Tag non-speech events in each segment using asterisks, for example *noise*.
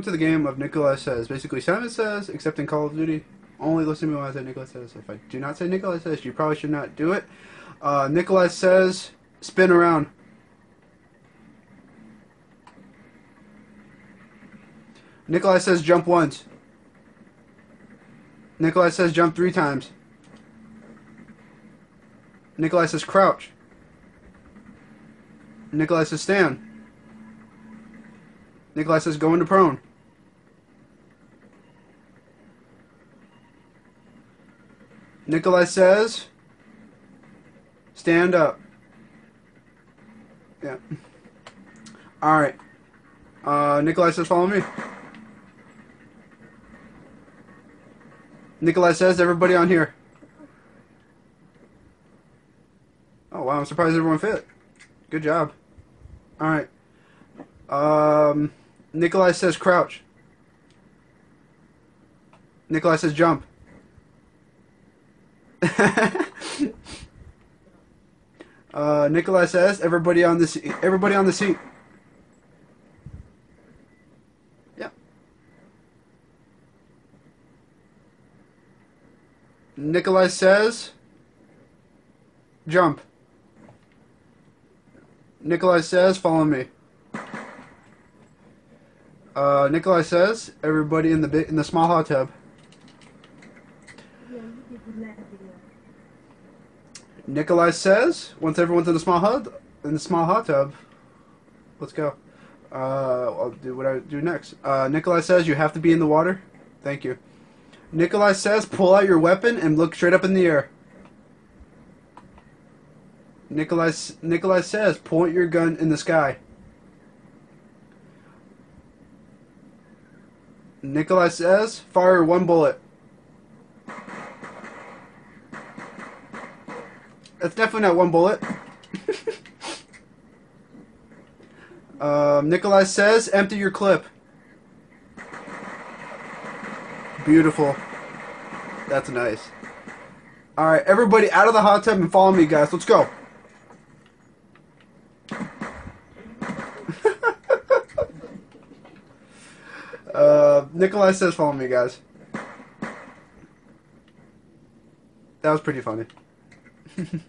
welcome to the game of Nikolai Says. Basically, Simon Says, except in Call of Duty. Only listen to me when I say Nikolai Says. If I do not say Nikolai Says, you probably should not do it. Uh, Nikolai Says, spin around. Nikolai says jump once. Nikolai says jump three times. Nikolai says crouch. Nikolai says stand. Nikolai says go into prone. Nikolai says stand up. Yeah. Alright. Uh, Nikolai says follow me. Nikolai says everybody on here. Oh wow, I'm surprised everyone fit. Good job. Alright. Um, Nikolai says crouch. Nikolai says jump. *laughs* uh, Nikolai says everybody on the seat. Everybody on the seat. Yeah. Nikolai says jump. Nikolai says follow me. Uh, Nikolai says everybody in the in the small hot tub. Nikolai says, once everyone's in the small hut, in the small hot tub, let's go. Uh, I'll do what I do next. Uh, Nikolai says you have to be in the water. Thank you. Nikolai says pull out your weapon and look straight up in the air. Nikolai Nikolai says point your gun in the sky. Nikolai says fire one bullet. That's definitely not one bullet. *laughs* um, Nikolai says, empty your clip. Beautiful. That's nice. Alright, everybody out of the hot tub and follow me, guys. Let's go. *laughs* uh, Nikolai says, follow me, guys. That was pretty funny. *laughs*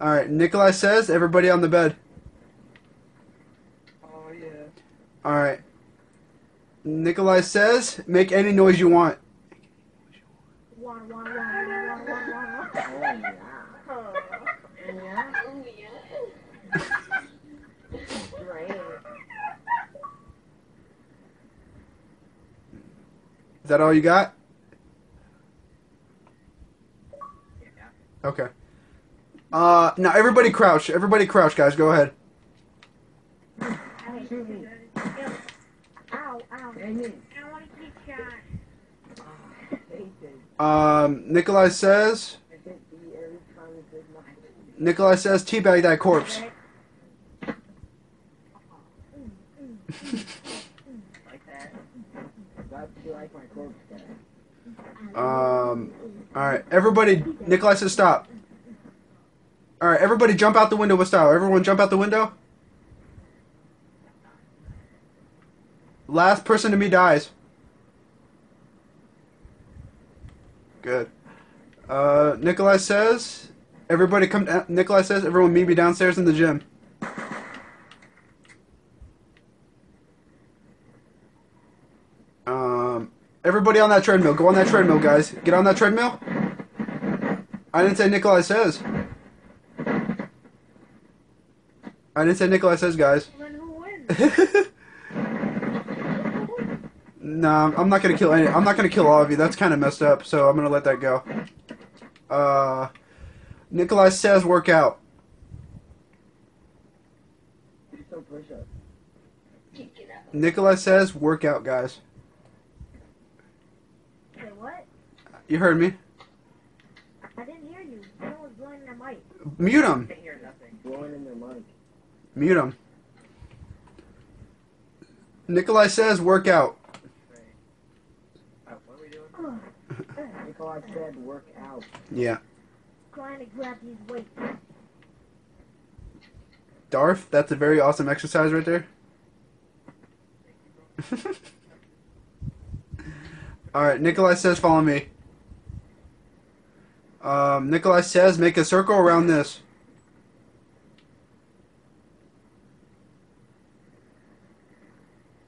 All right, Nikolai says, everybody on the bed. Oh yeah. All right. Nikolai says, make any noise you want. Oh. Is that all you got? Okay. Uh, now everybody crouch. Everybody crouch, guys. Go ahead. Ah. Um, Nikolai says. Nikolai says, teabag that corpse. Like that. Glad you like my corpse guy. Um, all right, everybody. Nikolai says, stop. All right, everybody, jump out the window with style. Everyone, jump out the window. Last person to me dies. Good. Uh, Nikolai says, everybody come. down- Nikolai says, everyone meet me downstairs in the gym. Um, everybody on that treadmill. Go on that treadmill, guys. Get on that treadmill. I didn't say Nikolai says. I didn't say Nikolai says, guys. Then who wins? *laughs* Nah, I'm not gonna kill any. I'm not gonna kill all of you. That's kind of messed up. So I'm gonna let that go. Uh, Nikolai says work out. Do some push-ups. Nikolai says work out, guys. Say what? You heard me. I didn't hear you. Someone was blowing their mic. Mute him. Can't hear nothing. Blowing in their mic. Mute him. Nikolai says work out. Right. Uh, what are we doing? Nikolai said work out. Yeah. Trying to grab these weights. Darth, that's a very awesome exercise right there. *laughs* All right, Nikolai says, "Follow me." Um, Nikolai says, "Make a circle around this."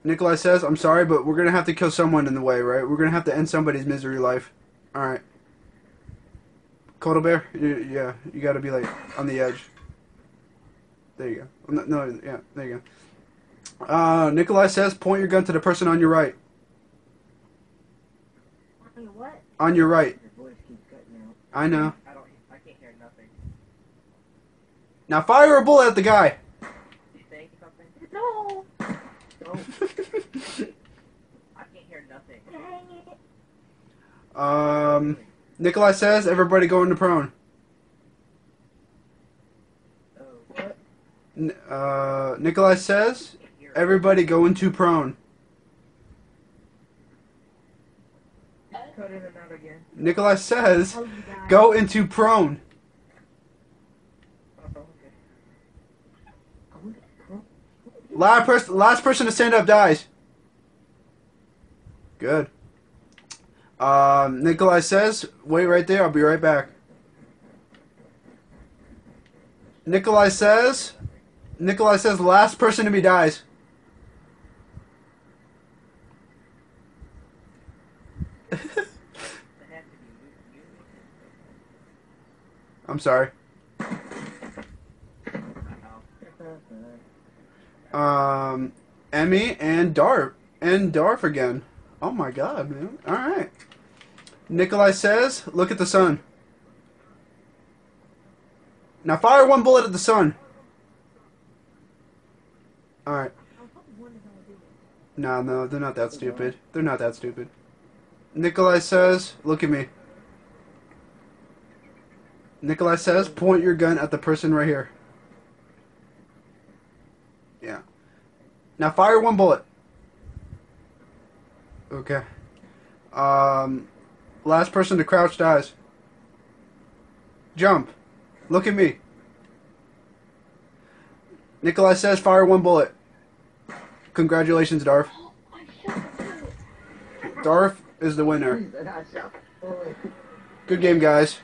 Nikolai says, "I'm sorry, but we're gonna have to kill someone in the way, right? We're gonna have to end somebody's misery life." All right. Cold Bear, you, yeah, you got to be like on the edge. There you go. No, no, yeah, there you go. Uh, Nikolai says, "Point your gun to the person on your right." Wait, what? On your right. Your voice keeps cutting out. I know. I don't. I can't hear nothing. Now fire a bullet at the guy. You saying something? No. No. I can't hear nothing. Um, Nikolai says, "Everybody go into prone." Oh, what? N- uh, Nikolai says, "Everybody go into prone." Cut in out again. Nikolai says. "Go into prone." Oh, okay. Last person, last person to stand up dies. Good. Um, Nikolai says, "Wait right there. I'll be right back." Nikolai says, Nikolai says, "Last person to be dies." *laughs* I'm sorry. Um, Emmy and Darf and Darf again. Oh my god, man! All right. Nikolai says, "Look at the sun." Now fire one bullet at the sun. All right. I'm hoping one is gonna do it. No, no, they're not that stupid. They're not that stupid. Nikolai says, "Look at me." Nikolai says, "Point your gun at the person right here." Yeah. Now fire one bullet. Okay. Um, last person to crouch dies. Jump. Look at me. Nikolai says fire one bullet. Congratulations, Darf. Darf is the winner. Good game, guys.